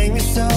take me so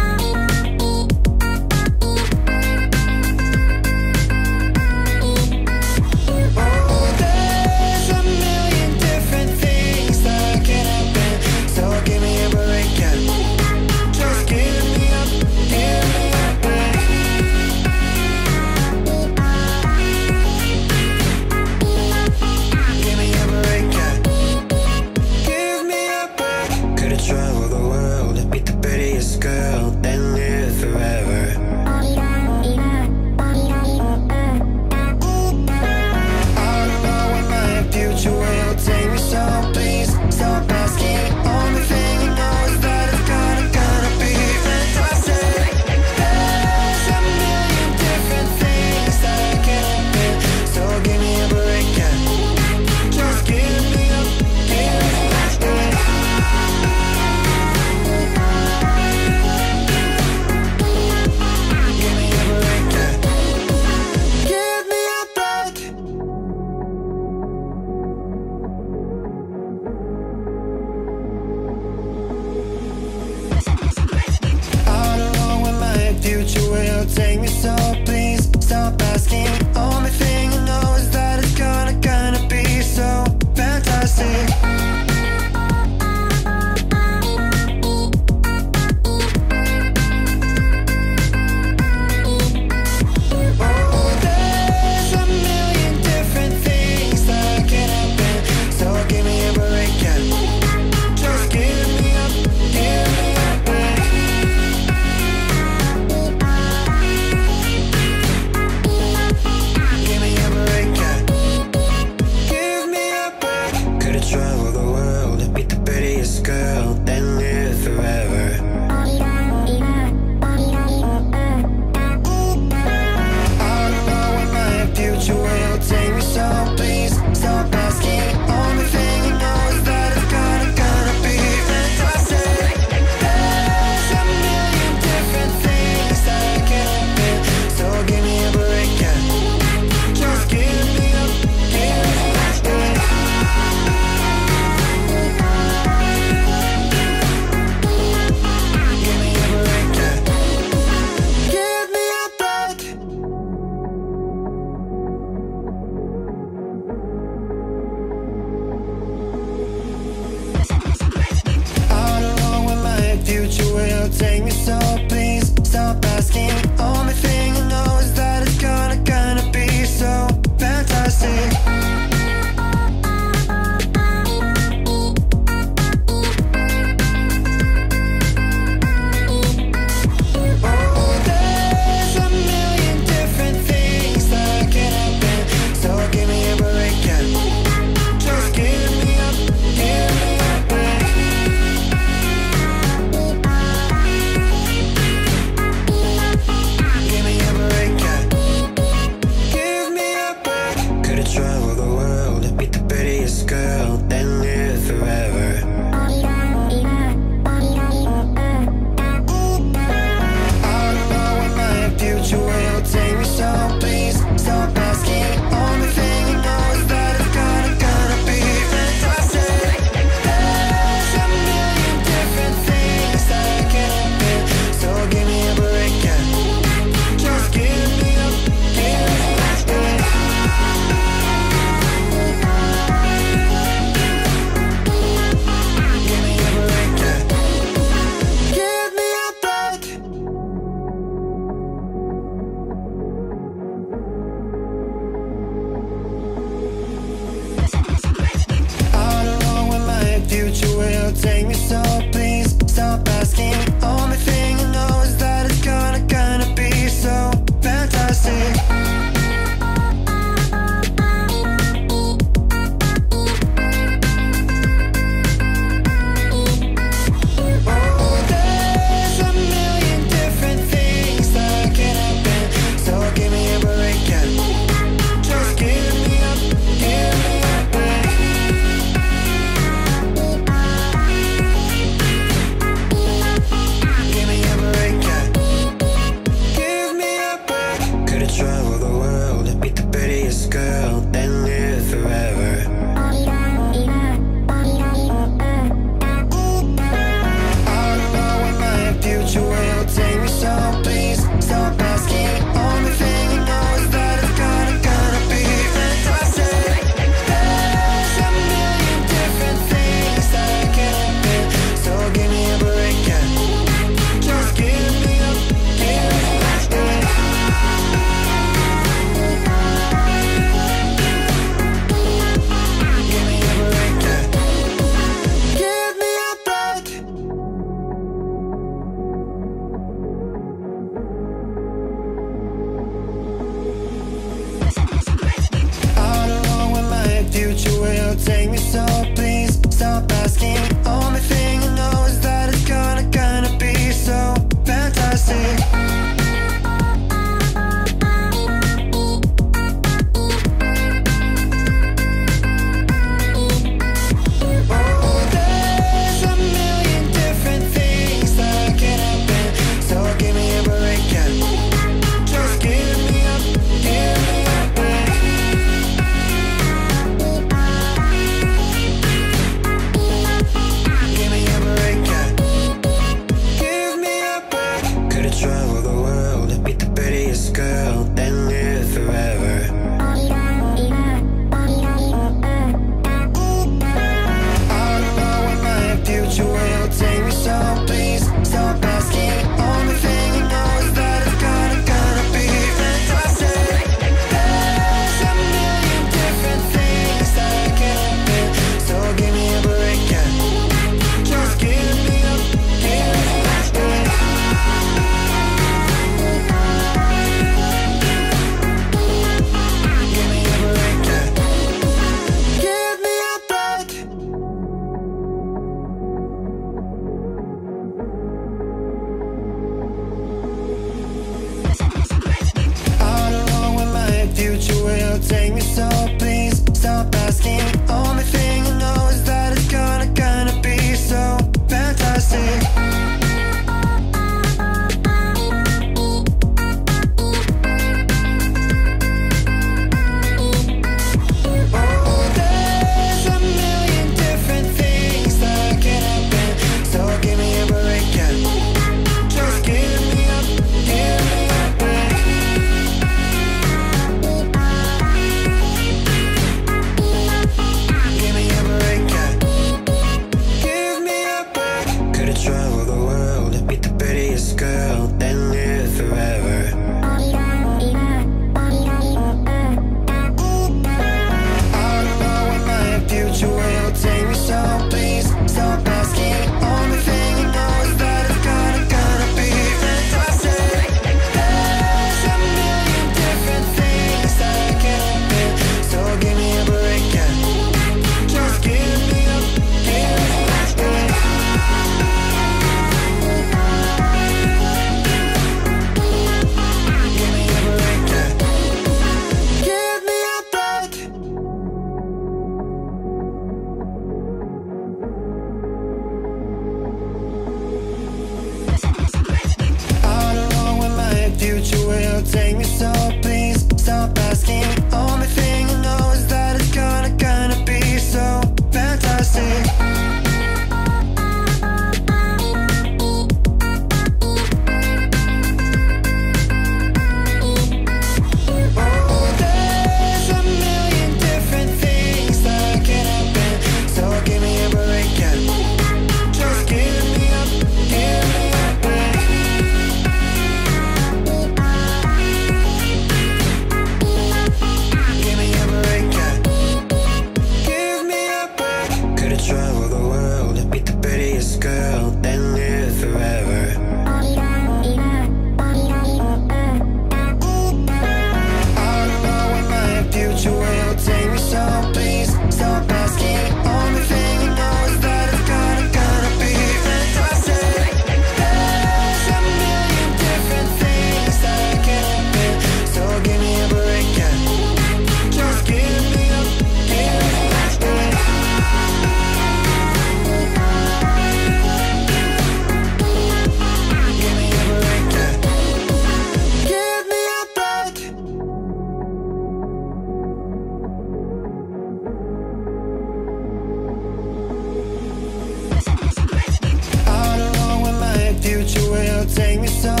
take me so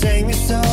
take me so